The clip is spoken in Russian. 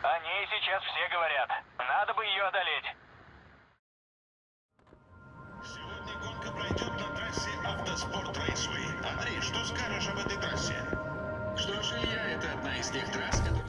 О ней сейчас все говорят. Надо бы ее одолеть. Сегодня гонка пройдет на трассе Автоспорт Рейсвей. Андрей, что скажешь об этой трассе? Что ж, я, это одна из тех трасс, которые...